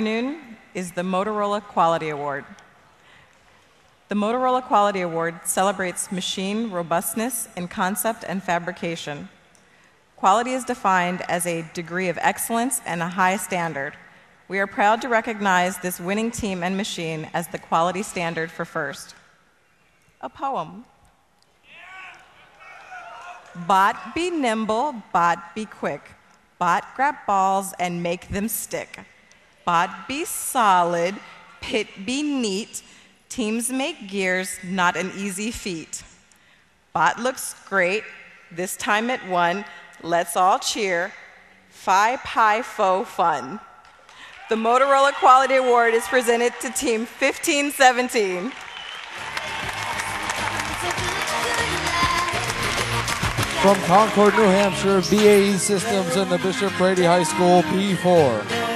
afternoon is the Motorola Quality Award. The Motorola Quality Award celebrates machine robustness in concept and fabrication. Quality is defined as a degree of excellence and a high standard. We are proud to recognize this winning team and machine as the quality standard for FIRST. A poem. Bot be nimble, bot be quick. Bot grab balls and make them stick. Bot be solid, pit be neat. Teams make gears, not an easy feat. Bot looks great, this time it won. Let's all cheer. Phi Pi Fo Fun. The Motorola Quality Award is presented to Team 1517. From Concord, New Hampshire, BAE Systems and the Bishop Brady High School P4.